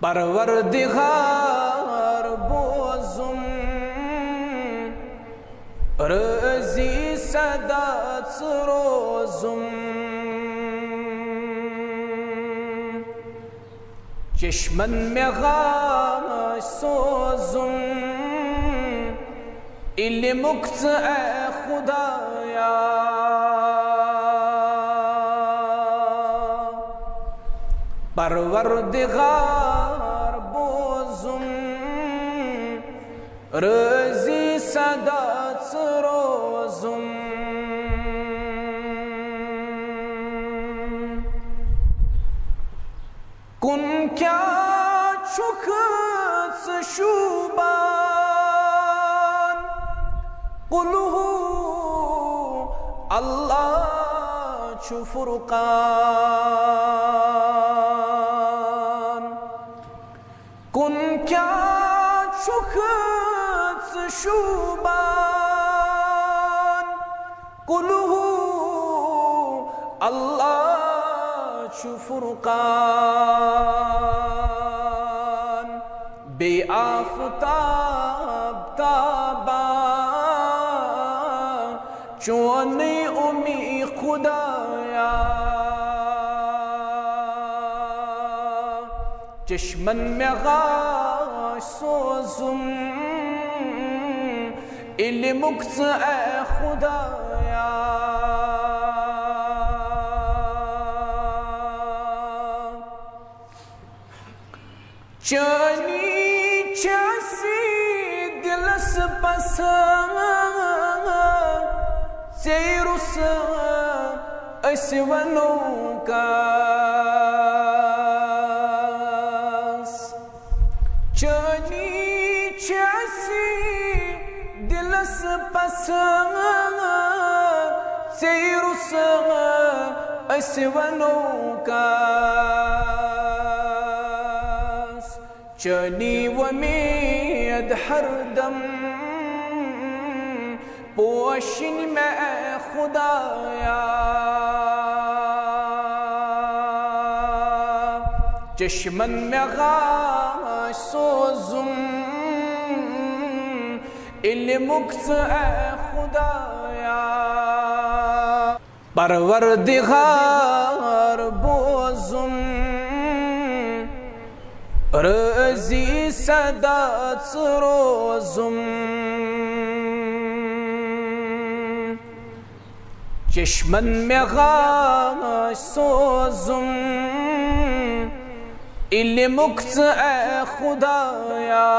پروردگار بوزم۔ رزی صدا روزم چشمن میں غام سوزم۔ علمکت اے خدایا پروردگار بوزم رزی صدا روزم کن کیا چکت شوبان قلہو اللہ چو فرقان کیا چکت شوبان قلہو اللہ چو بے آفتاب تابان چونی امی خدایا چشمن میں غاسوزم علمکت اے خدایا چاني چاسي دلس بس سيروس اسونوں کا السماء سير السماء اسونوكاس چني وميد حردم بوشن ما خدايا. چشمن مغا سوزم سوزم علمکت اے خدایا۔ پروردگار بوزم رزی صدا روزم چشمن میں غاش سوزم علمکت اے خدایا۔